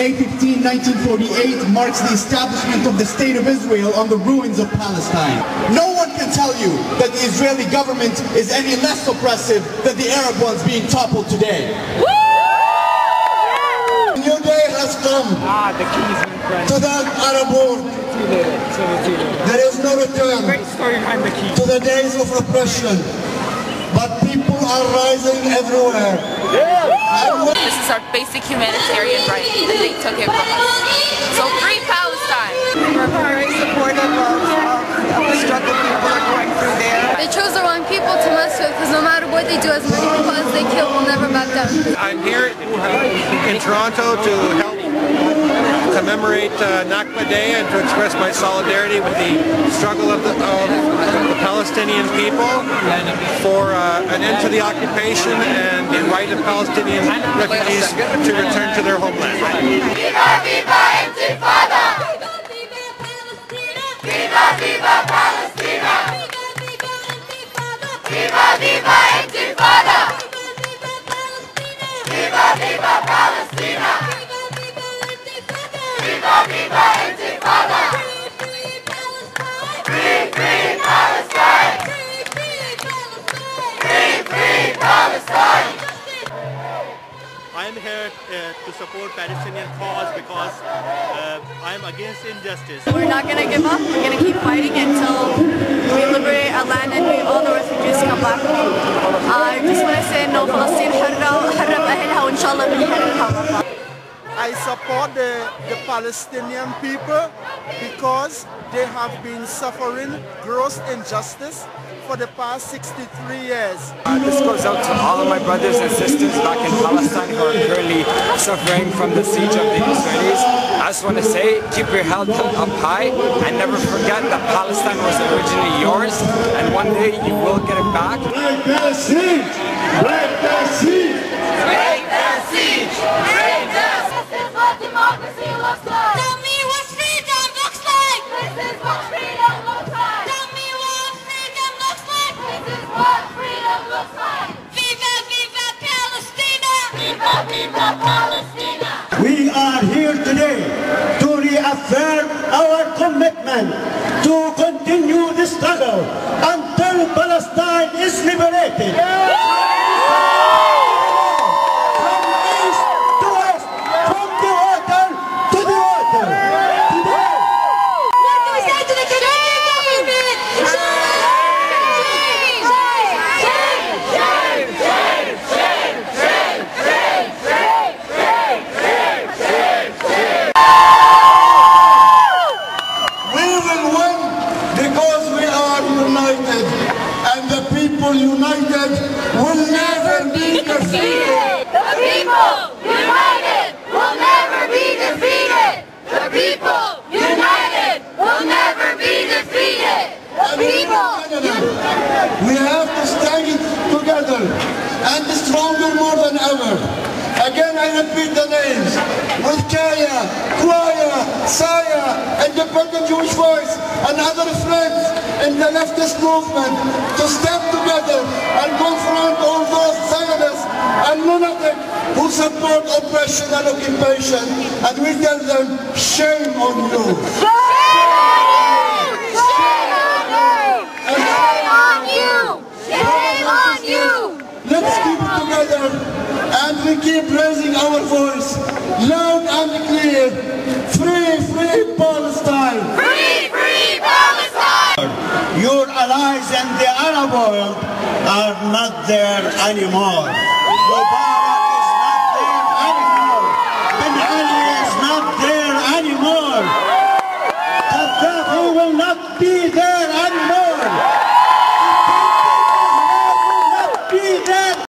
June 1948 marks the establishment of the State of Israel on the ruins of Palestine. No one can tell you that the Israeli government is any less oppressive than the Arab ones being toppled today. A new day has come Ah, the keys, my to the Arab world. See you later. See you later. There is no return Great story behind the to the days of oppression. But people are rising everywhere. Our basic humanitarian right, and they took it from us. So free Palestine! We're very supportive of, of, of the struggle people are going through there. They chose the wrong people to mess with because no matter what they do, as many people as they kill will never back down. I'm here in Toronto to help commemorate uh, Nakba Day and to express my solidarity with the struggle of the, of the Palestinian people for uh, an end to the occupation and the right of Palestinian refugees to return to their homeland. I'm here uh, to support Palestinian cause because uh, I'm against injustice. We're not going to give up. We're going to keep fighting until we liberate our land and we, all the refugees come back. I just want to say no فلسطين حرة وحرة بأهلها وإن شاء الله بنحررها. I support the, the Palestinian people because they have been suffering gross injustice for the past 63 years. Uh, this goes out to all of my brothers and sisters back in Palestine who are currently suffering from the siege of the Israelis. I just want to say, keep your head up high and never forget that Palestine was originally yours and one day you will get it back. We are here today to reaffirm our commitment to continue the struggle until Palestine is liberated. United will never be defeated. The people united will never be defeated. The people united will never be defeated. The people We have to stand together and stronger more than ever. Again, I repeat the names. With CAIA, QuAIA, Saya, Independent Jewish Voice, and other friends in the leftist movement to step together and confront all those Zionists and lunatics who support oppression and occupation. And we tell them, shame on you. Shame on you! Shame on you! Let's keep it together and we keep raising our voice loud and clear. Free, free Palestine. Free, free Palestine! Your allies in the Arab world are not there anymore. Mubarak is not there anymore. Ben Ali is not there anymore. Gaddafi will not be there